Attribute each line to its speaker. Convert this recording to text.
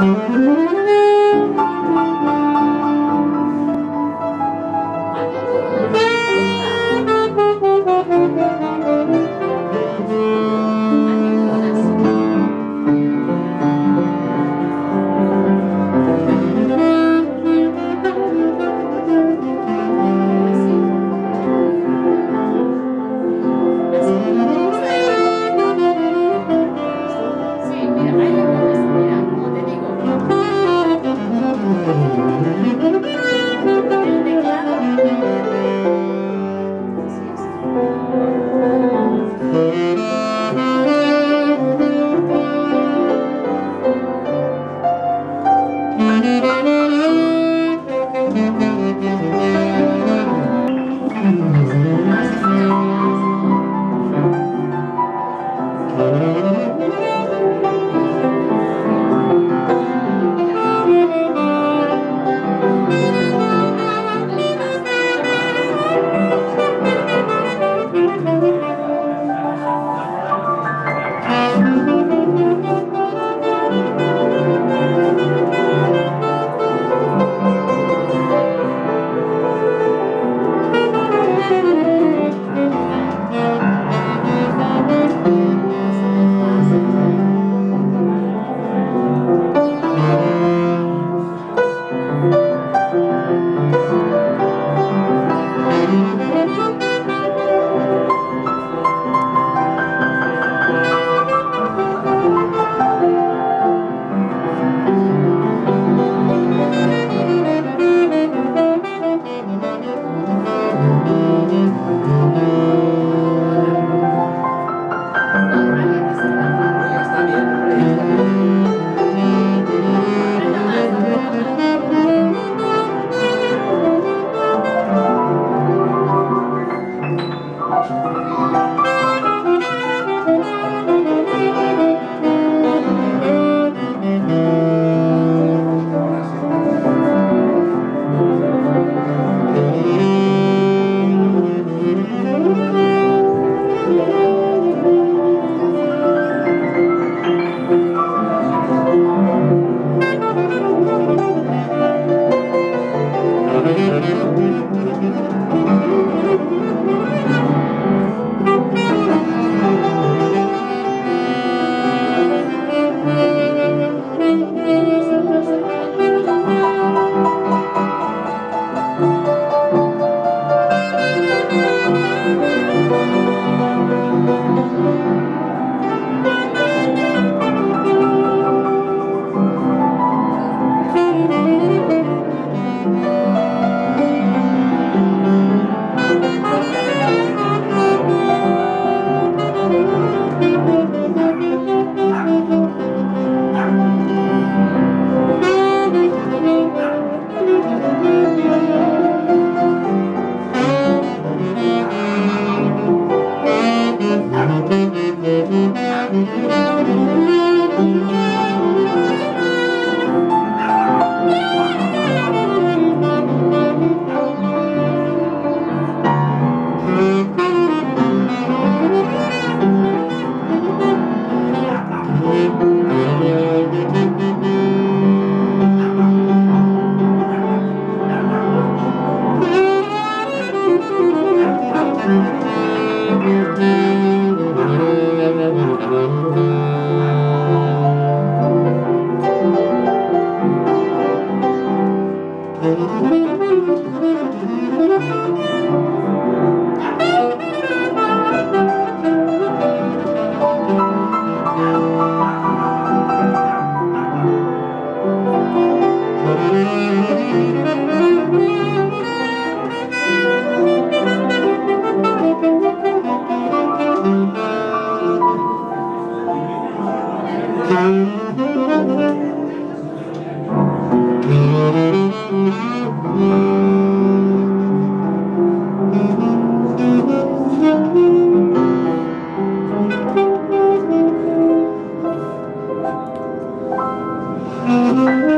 Speaker 1: Música Thank you. Thank you. Música